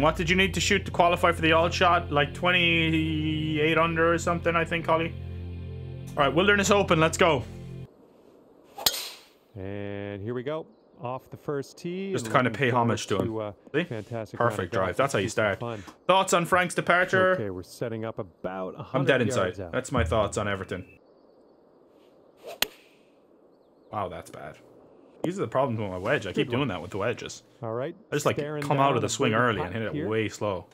What did you need to shoot to qualify for the all shot? Like 28 under or something, I think, Holly. All right, Wilderness Open. Let's go. And here we go. Off the first tee. Just to kind of pay homage to forward him. uh, See? fantastic Perfect drive. That's how you start. Thoughts on Frank's departure? Okay, we're setting up about 100 I'm dead inside. That's my thoughts on Everton. Wow, that's bad. These are the problems with my wedge. I keep doing that with the wedges. All right. I just like staring come out of the swing early and hit it here. way slow.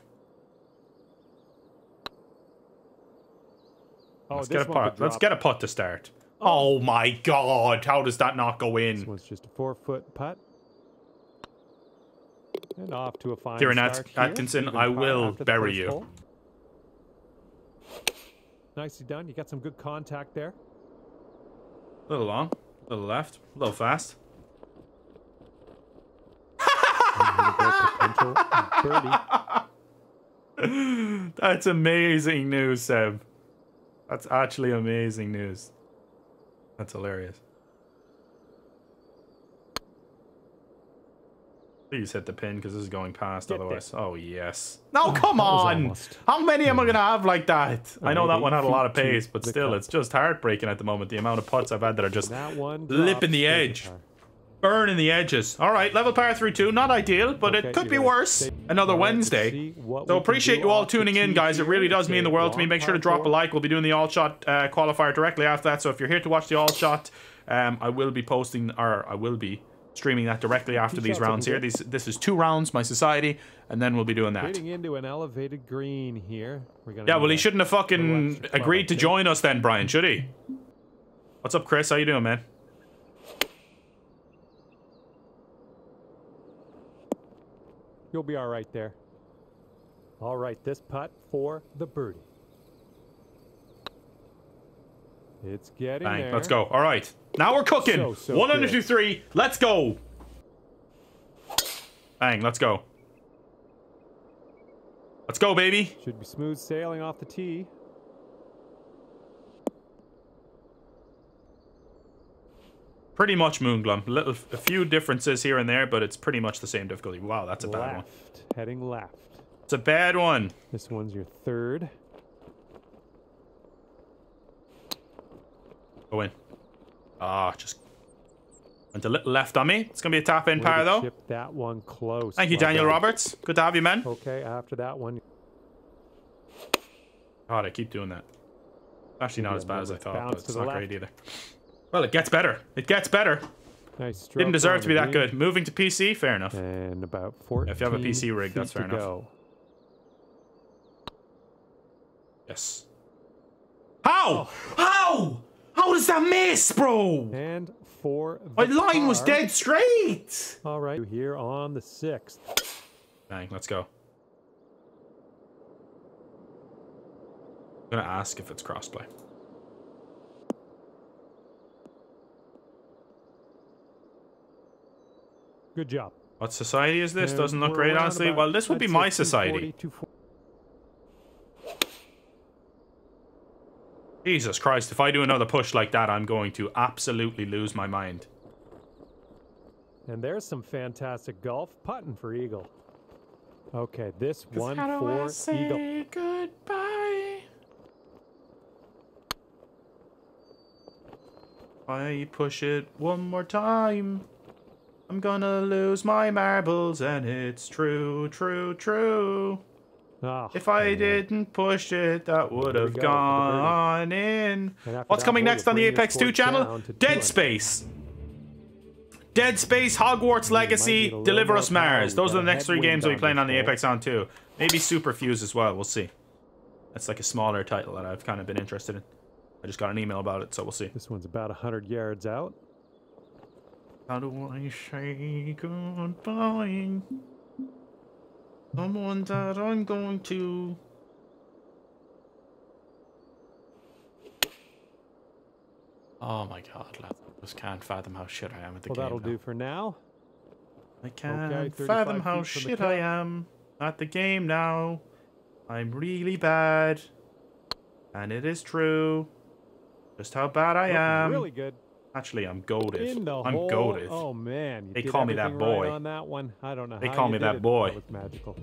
Oh, Let's get a putt. Let's get a putt to start. Oh. oh my god, how does that not go in? This one's just a four foot putt. And off to a fine Kieran start here. Atkinson, I will bury you. hole. Nicely done. You got some good contact there. A little long, a little left, a little fast. Potential birdie. That's amazing news, Seb. That's actually amazing news. That's hilarious. Please hit the pin because this is going past Get otherwise. Oh, yes. No, oh, come that on. almost- How many am I going to hmm. have like that? I know that one had a lot of pace, but still, cup. it's just heartbreaking at the moment. The amount of putts I've had that are just That one Lipping drops the edge. to par. burning the edges. All right, level par through two. Not ideal, but Okay, it could be gonna worse. Another right, Wednesday. So appreciate you all tuning in, guys. It really does mean the world to me. Make sure to drop a like. We'll be doing the all shot uh, qualifier directly after that. So if you're here to watch the all shot, um, I will be posting or I will be streaming that directly after these rounds here. These this is two rounds, my society, and then we'll be doing that. Getting into an elevated green here. Yeah, well, he shouldn't have fucking agreed to join us then, Brian, should he? What's up, Chris? How you doing, man? You'll be all right there. All right, this putt for the birdie. It's getting Bang. there. Let's go. All right. Now we're cooking. So, so One, under, two, three. Let's go. Bang. Let's go. Let's go, baby. Should be smooth sailing off the tee. Pretty much Moonglum. Little, a few differences here and there, but it's pretty much the same difficulty. Wow, that's a bad one. heading left. It's a bad one. This one's your third. Go in. Ah, just went a little left on me. It's gonna be a tap in to though. chip that one close. Thank you, Daniel done. Roberts. Good to have you, man. Okay, after that one, God, I keep doing that. Actually, not as bad as I thought, but it's not left. great either. Well, it gets better. It gets better. nice. Didn't deserve to be that good. Moving to PC, fair enough. And about 14 If you have a PC rig, that's fair enough. go. Yes. How? How? How does that miss, bro? And for My line was dead straight. All right, here on the sixth. Bang, let's go. I'm gonna ask if it's crossplay. Good job. What society is this? And Doesn't look great, honestly. about, Well, this would be my society. Jesus Christ, if I do another push like that, I'm going to absolutely lose my mind. And there's some fantastic golf putting for Eagle. Okay, this one How do I for say Eagle. goodbye? I push it one more time. I'm gonna lose my marbles, and it's true, true, true. Ah, If I man. didn't push it, that would have go for the birdie. gone in. What's coming next on the Apex 2 channel? Dead Space. Dead Space, Hogwarts Legacy, need a little Deliver Us. Mars. Those are the next three games we'll be playing on the. Apex on 2. Maybe Super Fuse as well. We'll see. That's like a smaller title that I've kind of been interested in. I just got an email about it, so we'll see. This one's about 100 yards out. How do I say goodbye? Someone that I'm going to. Oh my god, lad. I just can't fathom how shit I am at the Well, game. that'll now. do for now. I can't 35 fathom how feet from the shit I am at the game now. I'm really bad. And it is true. Just how bad I Looking am. really good. Actually, I'm goaded. In the I'm hole. goaded. Oh man, you They call me that everything right boy. on that one. I don't know. They call me that it. boy. That magical.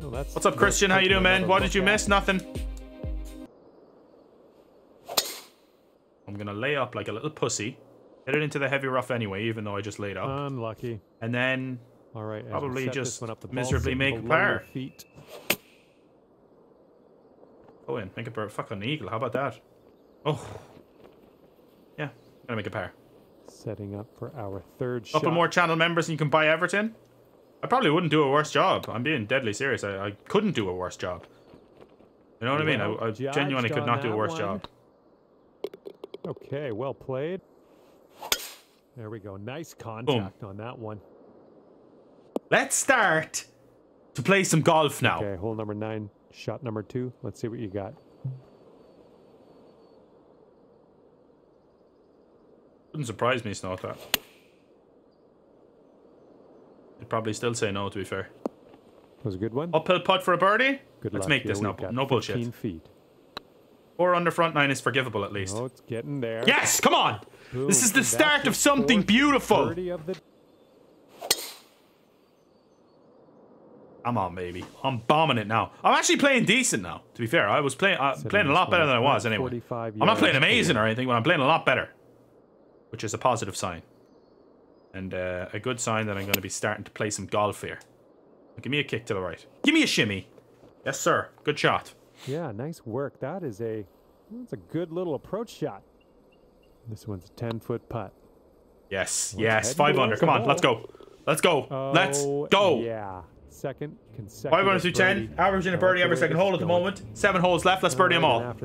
Well, that's What's up, Christian? How you doing, man? What did you miss? Nothing. I'm gonna lay up like a little pussy. Get it into the heavy rough anyway, even though I just laid up. Unlucky. and then All right. Probably just one up, the miserably make a par. Feet. go in. Make a bird. Fucking eagle. How about that? Oh. Gonna make a pair. Setting up for our third Couple shot. more channel members and you can buy Everton. I probably wouldn't do a worse job. I'm being deadly serious. I, I couldn't do a worse job. You know what I mean? I, I genuinely could not do a worse one. job. Okay, well played. There we go. Nice contact on that one. Let's start to play some golf now. Okay, hole number nine, shot number two. Let's see what you got. Wouldn't surprise me, Snot, that. You'd probably still say no, to be fair. That Was a good one. Uphill putt for a birdie? Good Let's luck make this no, no 15 bullshit. feet. Four under front nine is forgivable at least. Oh, it's getting there. Yes, come on! Boom. This is the start of something beautiful. of the Come on, baby. I'm bombing it now. I'm actually playing decent now. To be fair, I was playing uh, playing a lot better than I was anyway. I'm not playing amazing or anything, but I'm playing a lot better, which is a positive sign, and uh, a good sign that I'm going to be starting to play some golf here. Give me a kick to the right. Give me a shimmy. Yes, sir. Good shot. Yeah, nice work. That is a that's a good little approach shot. This one's a 10 foot putt. Yes, Let's yes. Five under. Come on, let's go. Let's go. let's Oh, go. Yeah. Second consecutive. Five under through ten. birdie. Averaging a birdie every second hole at the going. moment. Seven holes left. Let's birdie them all.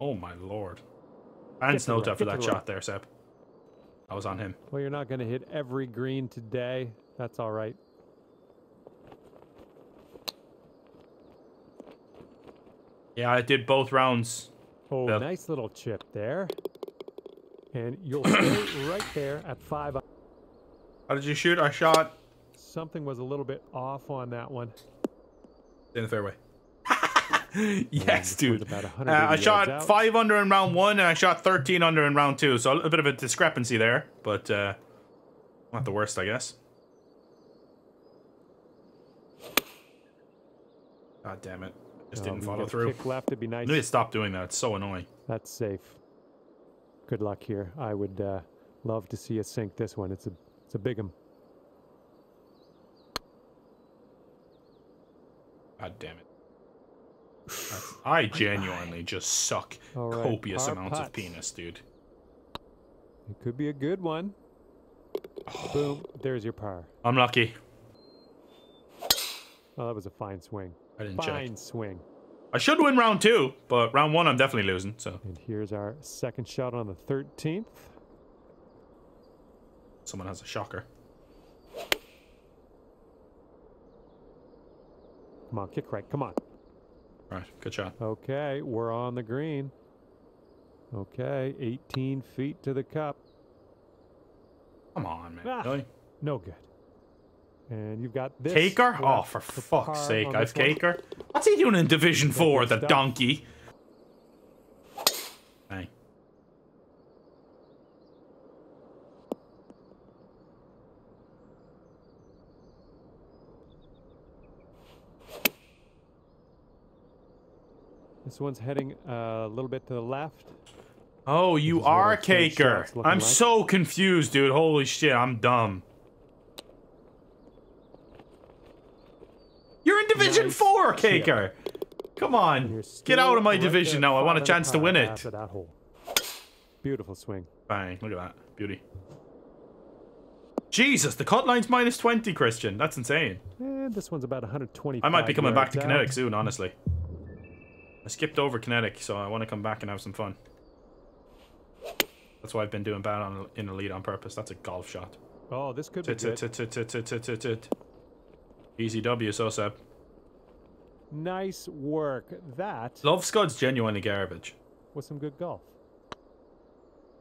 Oh my lord. And Get to the Snowt right, after that the shot there, Seb. I was on him. Well, you're not going to hit every green today. That's all right. Yeah, I did both rounds. Oh, Bill. nice little chip there. And you'll stay right there at five. How did you shoot? I shot Something was a little bit off on that one. in the fairway. Yes, dude. about Uh, I shot out. five under in round one, and I shot 13 under in round two. So a little bit of a discrepancy there, but uh, not the worst, I guess. God damn it. Just didn't we follow through. Kick left would be I nice. need to stop doing that. It's so annoying. That's safe. Good luck here. I would uh, love to see us sink this one. It's a it's a big 'em. God damn it. I genuinely just suck right, copious amounts of penis, dude. It could be a good one. Boom. There's your par. I'm lucky. Oh, that was a fine swing. I didn't check. Fine swing. I should win round two, but round one I'm definitely losing. So And here's our second shot on the 13th. someone has a shocker. Come on, kick right. Come on. Right, good shot. Okay, we're on the green. Okay, 18 feet to the cup. Come on, man. Ah. Really? No good. And you've got this. Caker? Oh, for fuck's sake! I've. Caker. What's he doing in Division Four? good The stuff. donkey. Bang. This one's heading uh, a little bit to the left. Oh, you are Caker. I'm like. so confused, dude. Holy shit, I'm dumb. You're in Division Nice Four, chip. Caker. Come on, get out of my division now. I want a chance to win it. Beautiful swing. Bang! Look at that, beauty. Jesus, the cut line's minus 20, Christian. That's insane. And this one's about 120. I might be coming back to kinetic soon, honestly. I skipped over kinetic, so I want to come back and have some fun. That's why I've been doing bad on in elite on purpose. That's a golf shot. Oh, this could be good. Easy W, so Seb. Nice work. That Love Scud's genuinely garbage. was some good golf.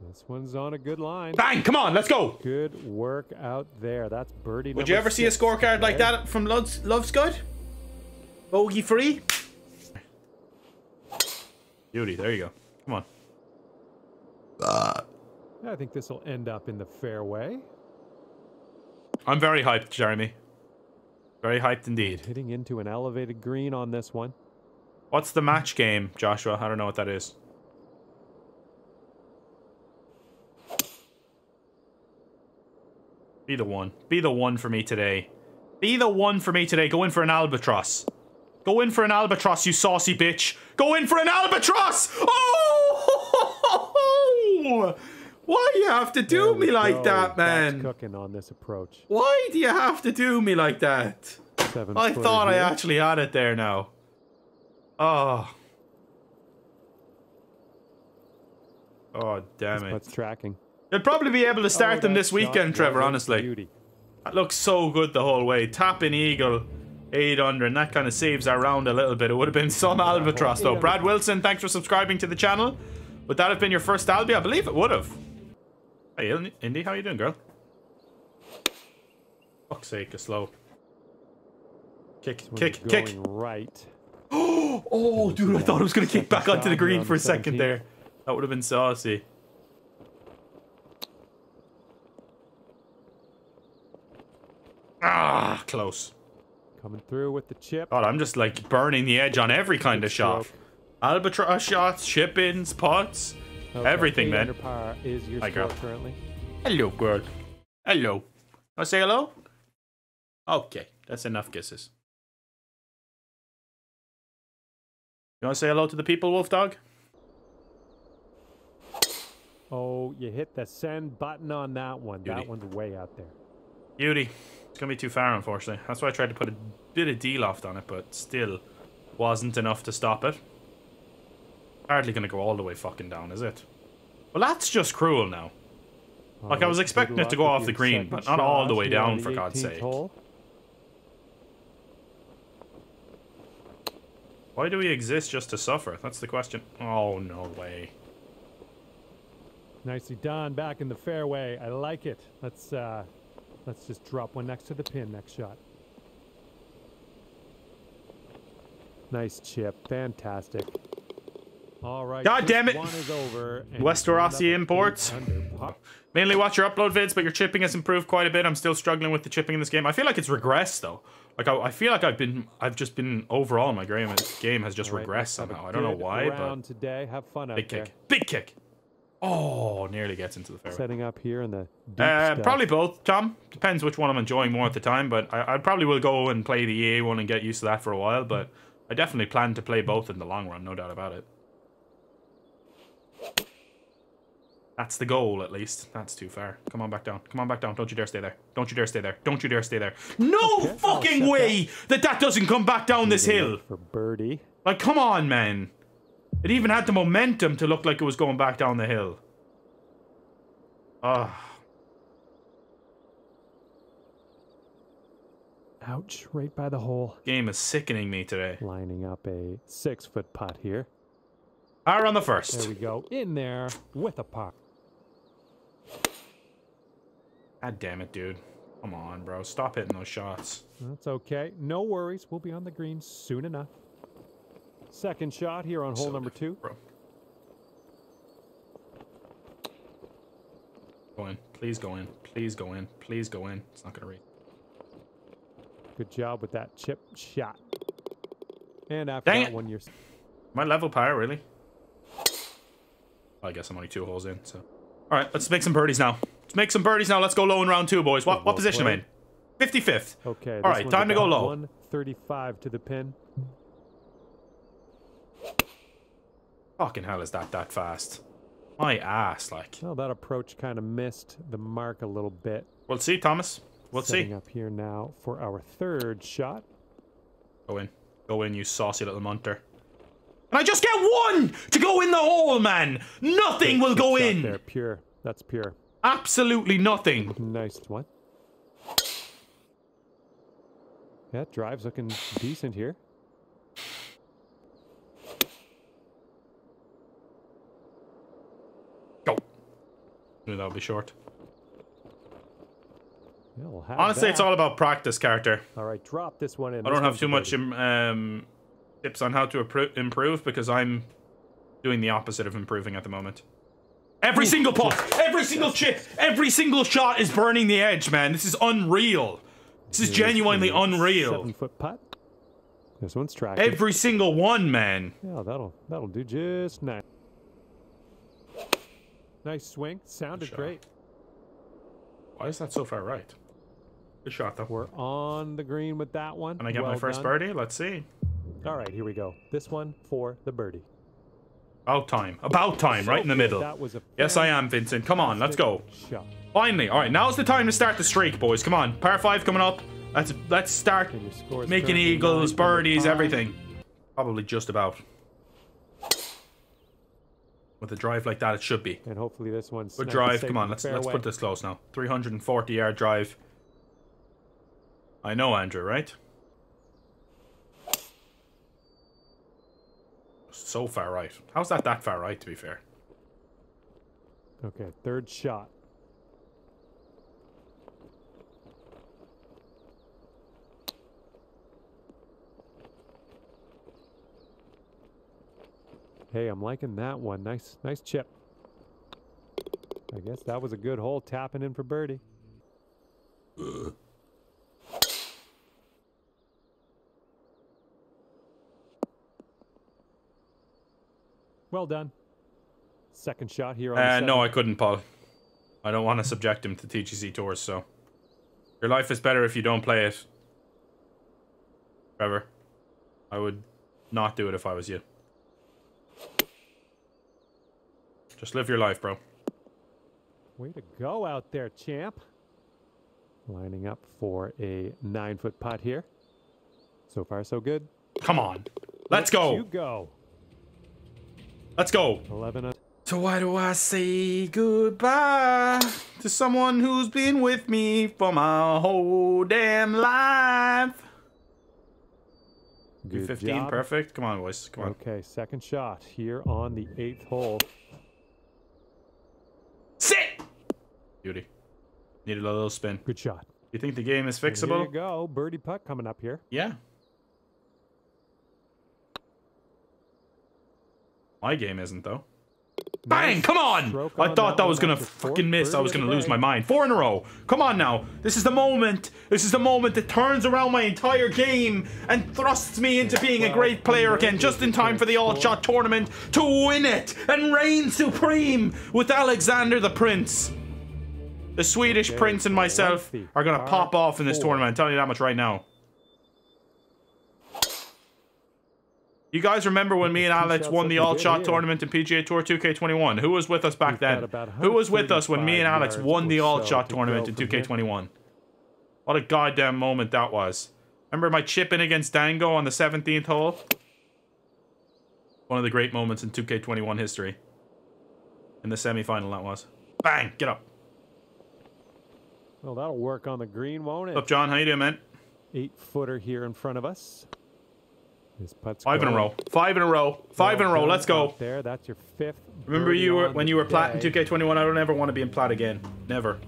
This one's on a good line. Bang! Come on, let's go! Good work out there. That's birdie. Would you ever see a scorecard like that from Love, Love Scud? Bogey free? Beauty, there you go. Come on. Uh, I think this will end up in the fairway. I'm very hyped, Jeremy. Very hyped indeed. Hitting into an elevated green on this one. What's the match game, Joshua? I don't know what that is. Be the one. Be the one for me today. Be the one for me today. Go in for an albatross. Go in for an albatross, you saucy bitch. Go in for an albatross! Oh! Why do you have to do me like go. that, That's man? cooking on this approach. Why do you have to do me like that? Seven I thought I here. actually had it there now. Oh. Oh, damn it. Putt's tracking. You'll probably be able to start Oh, them this weekend, Trevor, honestly. Beauty. That looks so good the whole way. Tapping Eagle, 8 under, and that kind of saves our round a little bit. It would have been some albatross, though. Brad Wilson, thanks for subscribing to the channel. Would that have been your first Albi? I believe it would have. Hey, Indy, how you doing, girl? Fuck's sake, a slow. Kick, kick, kick. right. Oh, dude, I thought I was going to kick back onto the green for a second there. That would have been saucy. Ah, close. Coming through with the chip. God, I'm just like burning the edge on every kind of shot. stroke. Albatross shots, ship-ins, putts, Okay, everything, man. Par is your Hi, girl. currently. Hello, girl. Hello. To say hello? Okay, that's enough kisses. You want to say hello to the people, Wolf Dog? Oh, you hit the send button on that one. Beauty. That one's way out there. Beauty. It's gonna be too far, unfortunately. That's why I tried to put a bit of D-loft on it, but still wasn't enough to stop it. Hardly gonna go all the way fucking down, is it? Well, that's just cruel now. Like, I was expecting it to go off the green, but not all the way down, the for God's sake. hole. Why do we exist just to suffer? That's the question. Oh, no way. Nicely done. Back in the fairway. I like it. Let's uh, let's just drop one next to the pin. Next shot. Nice chip. Fantastic. All right. God damn it. One is over. and Westerosi you end up at imports. eight under par. Mainly watch your upload vids, but your chipping has improved quite a bit. I'm still struggling with the chipping in this game. I feel like it's regressed though. Like I, I feel like I've been, I've just been overall my game, game has just right, regressed let's have a somehow. I don't know why, round today. Have fun but big there. kick, big kick. Oh, nearly gets into the fairway. Setting up here in the deep Uh, probably both, Tom. Depends which one I'm enjoying more at the time, but I, I probably will go and play the EA one and get used to that for a while. But I definitely plan to play both in the long run, no doubt about it. That's the goal, at least. That's too far. Come on back down. Come on back down. Don't you dare stay there. Don't you dare stay there. Don't you dare stay there. No Okay, fucking way that that doesn't come back down this hill. for birdie. Like, come on, man. It even had the momentum to look like it was going back down the hill. Ah. Ouch! Right by the hole. game is sickening me today. Lining up a six-foot putt here. Are on the first. There we go. In there with a puck. God damn it, dude. Come on, bro. Stop hitting those shots. That's okay. No worries. We'll be on the green soon enough. Second shot here on hole So number two. Bro. Go in. Please go in. Please go in. Please go in. It's not gonna read. Good job with that chip shot. And after Dang that it. one, you're My level power, really? I guess I'm only two holes in, so. Alright, let's make some birdies now. Let's make some birdies now. Let's go low in round two, boys. What what position am I in? played. 55th. okay. All this right, one's time to go low. 135 to the pin. Fucking hell is that that fast? My ass, like. Well, that approach kind of missed the mark a little bit. We'll see, Thomas. We'll Setting see. up here now for our third shot. Go in. Go in, you saucy little munter. And I just get one to go in the hole, man. Nothing will go in. There, pure. That's pure. Absolutely nothing. Nice one. Yeah, drive's looking decent here. Go. Knew that would be short. We'll Honestly, it's all about practice, character. All right, drop this one in. I don't have too much um, tips on how to improve because I'm doing the opposite of improving at the moment. Every single pot, every single chip, every single shot is burning the edge, man. This is unreal. This is genuinely unreal. Seven foot putt. This one's tracking. Every single one, man. Yeah, that'll that'll do just nice. Nice swing. Sounded great. Why is that so far right? Good shot, though. We're on the green with that one. And I get my first done. birdie? Let's see. All right, here we go. This one for the birdie. About time. About time, right in the middle. That was a Yes, I am, Vincent. Come on, let's go. Shot. Finally. All right, now's the time to start the streak, boys. Come on. Par 5 coming up. Let's let's start And your score is making eagles, birdies, everything. Probably just about. With a drive like that, it should be. And hopefully this one's Good drive. Come on, let's let's put this close now. 340 yard drive. I know, Andrew, right? So far right. How's that that far right, to be fair? Okay, third shot. Hey, I'm liking that one. Nice, nice chip. I guess that was a good hole tapping in for birdie. Well done. Second shot here on the Uh, no. I couldn't, Paul. I don't want to subject him to TGC tours, so. Your life is better if you don't play it. Trevor. I would not do it if I was you. Just live your life, bro. Way to go out there, champ. Lining up for a nine foot putt here. So far, so good. Come on. Let's go. You go. go. Let's go. 11 un- So why do I say goodbye to someone who's been with me for my whole damn life? Good 15, job. perfect. Come on, boys. Come on. Okay, second shot here on the eighth hole. Beauty. Needed a little spin. Good shot. You think the game is And Here you fixable? go. Birdie putt coming up here. Yeah. My game isn't though. Bang! Come on! stroke I thought that was gonna That's your fourth fucking miss. I was gonna lose my mind. Four in a row. Come on now. This is the moment. This is the moment that turns around my entire game and thrusts me into being a great player again, just in time for the all shot tournament to win it and reign supreme with Alexander the Prince. The Swedish Prince and myself are gonna pop off in this tournament. I'm telling you that much right now. You guys remember when me and Alex won the all shot tournament in PGA Tour 2K21? Who was with us back then? Who was with us when me and Alex won the all shot tournament in 2K21? What a goddamn moment that was. Remember my chip in against Dango on the 17th hole? One of the great moments in 2K21 history. In the semi final, that was. Bang! Get up. Well, that'll work on the green, won't it? What's up, John? How you doing, man? Eight footer here in front of us. This putt's Five in a row. Five in a row. Five in a row. Let's go. There, that's your fifth. Remember you were when you were plat in 2K21? I don't ever want to be in plat again. Never.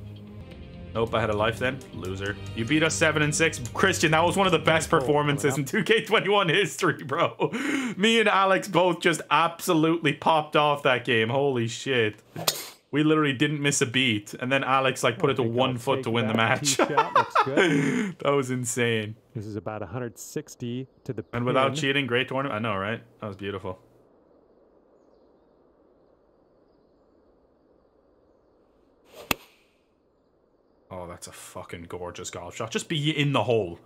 Nope, I had a life then. Loser. You beat us 7 and 6. Christian, that was one of the best oh, performances in 2K21 history, bro. Me and Alex both just absolutely popped off that game. Holy shit. We literally didn't miss a beat. And then Alex like put oh it to one I'll foot to win the match. tee shot. Looks good. that was insane. This is about 160 to the And without cheating, great tournament. I know, right? That was beautiful. Oh, that's a fucking gorgeous golf shot. Just be in the hole.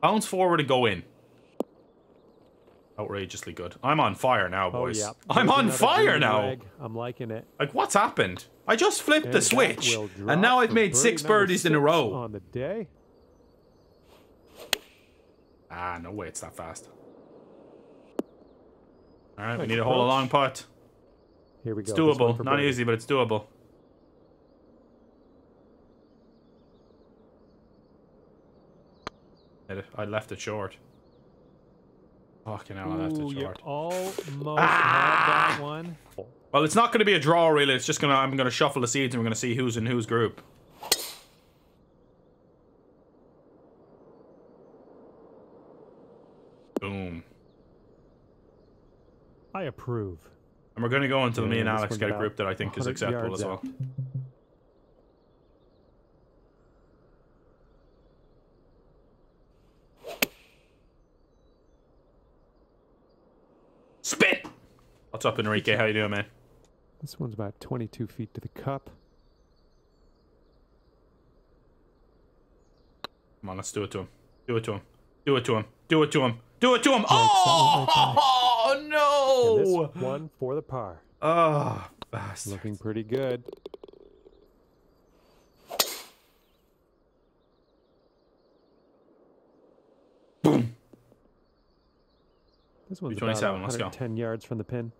Bounce forward and go in. Outrageously good. I'm on fire now, Oh, boys. yeah. I'm There's on fire now. leg. I'm liking it. Like, what's happened? I just flipped And the switch, and now I've made six birdies in a row. On the day. Ah, no way, it's that fast. All right, we need a hole a approach. long putt. Here we It's go. One doable. Not birdie. easy, but it's doable. I left it short. Fucking hell, I left Ooh, it you short. almost Ah! that one. Well, it's not going to be a draw, really. It's just gonna. I'm gonna shuffle the seeds, and we're gonna see who's in whose group. Boom. I approve. And we're gonna go into me Yeah, and Alex one's get a group that I think is acceptable as well. out. What's up, Enrique? How you doing, man? This one's about 22 feet to the cup. Come on, let's do it to him. Do it to him. Do it to him. Do it to him. Do it to him. that one right Oh, And no! this one for the par. Ah, oh, bastard. Looking pretty good. Boom. This one's 227, about let's go. 110 yards from the pin.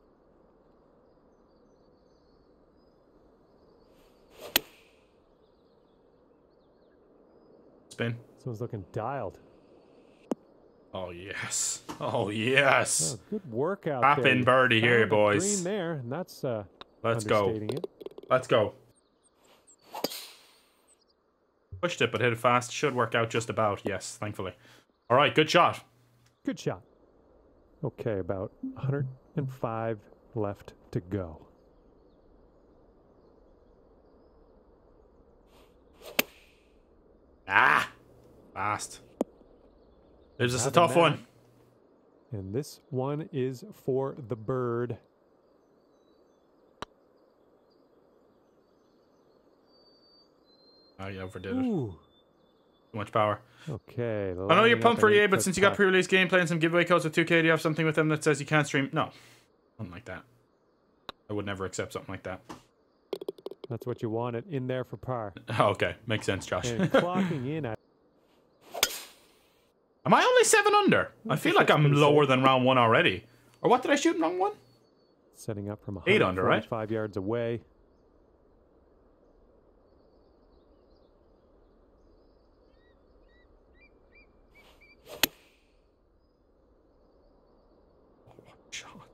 Spin. This one's looking dialed. Oh, yes. Oh, yes. Oh, good work out Tap there. in birdie here, boys. Green there, and that's uh, Let's go. it. Let's go. Pushed it, but hit it fast. Should work out just about. Yes, thankfully. All right, good shot. Good shot. Okay, about 105 left to go. Ah, fast. This is a tough one. And this one is for the bird. Ah, oh, you overdid it. Too much power. Okay. I know you're pumped for EA, but since you got pre-release gameplay and some giveaway codes with 2K, do you have something with them that says you can't stream? No, nothing like that. I would never accept something like that. That's what you wanted in there for par. Oh, okay, makes sense, Josh. And clocking in at Am I only seven under? I feel like I'm lower than round one already. Or what did I shoot in round one? setting up from Eight under, right? Five yards away.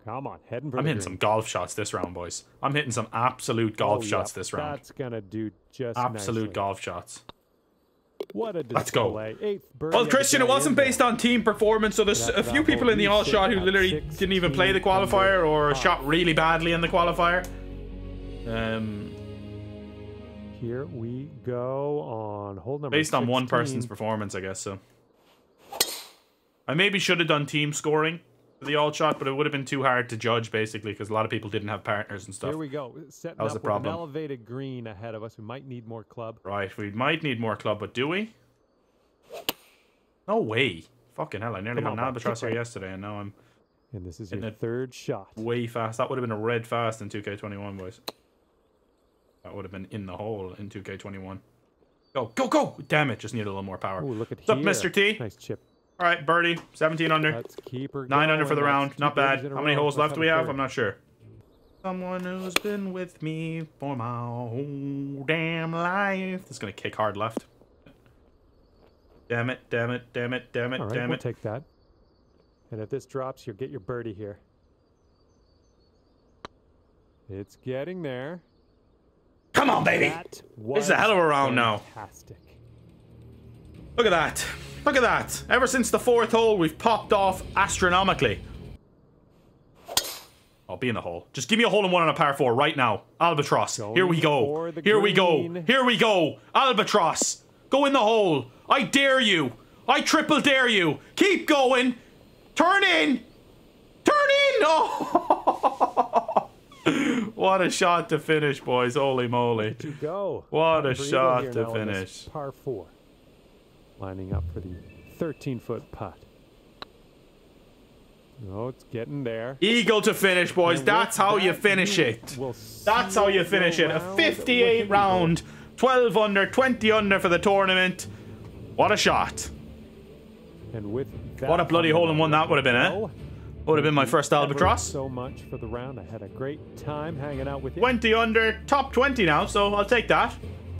Come on, heading for I'm the hitting green. some golf shots this round, boys. I'm hitting some absolute golf Oh, shots yep, this round. That's gonna do just Absolute nicely. golf shots. What a display. Let's go. Well, Christian, it wasn't based on team performance, so there's a few people in the all shot who literally didn't even play the qualifier or shot really badly in the qualifier. Um, Here we go on hole number. based on one person's performance, I guess so. I maybe should have done team scoring the all shot, but it would have been too hard to judge basically because a lot of people didn't have partners and stuff. Here we go. Setting That was up the with an problem. elevated green ahead of us. We might need more club. Right, we might need more club, but do we? No way. Fucking hell, I nearly Come got on, an albatross here yesterday, and now I'm And this is Hitting your third shot. way fast. That would have been a red fast in 2K21, boys. That would have been in the hole in 2K21. Go, go, go! Damn it, just need a little more power. Ooh, look at What's up. Mr. T? Nice chip. All right, birdie, 17 under. Let's keep her Nine under for the That's round. Not bad. How many holes left do we have? third. I'm not sure. Someone who's been with me for my whole damn life. This is gonna kick hard left. Damn it, damn it, damn it, damn it, All right, damn we'll it. take that. And if this drops, you'll get your birdie here. It's getting there. Come on, baby! Is a hell of a round now. Fantastic. Look at that. Look at that. Ever since the fourth hole, we've popped off astronomically. I'll be in the hole. Just give me a hole in one on a par four right now. Albatross. Going Here we go. Here we go. Here we go. Albatross. Go in the hole. I dare you. I triple dare you. Keep going. Turn in. Turn in. Oh. what a shot to finish, boys. Holy moly. To go. What a shot to now on this finish. Par four. Lining up for the 13 foot putt. Oh, it's getting there. Eagle to finish, boys. That's how you that, finish you it. That's how you finish it. A 58 round, 12 under, 20 under for the tournament. What a shot. And with that What a bloody hole in one that would have been, eh? Would have been my first albatross. So much for the round. I had a great time hanging out with you. 20 under, top 20 now, so I'll take that.